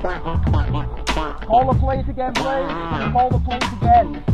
Call the police again, please. Call the police again.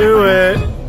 do it.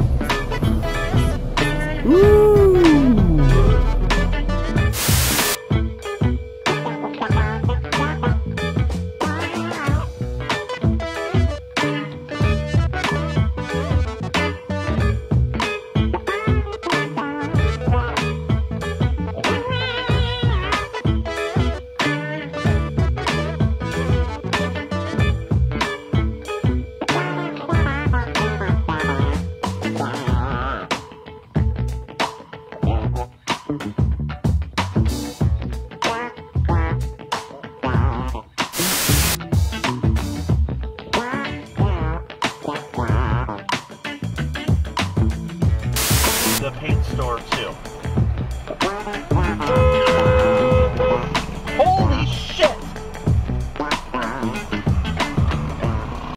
door two.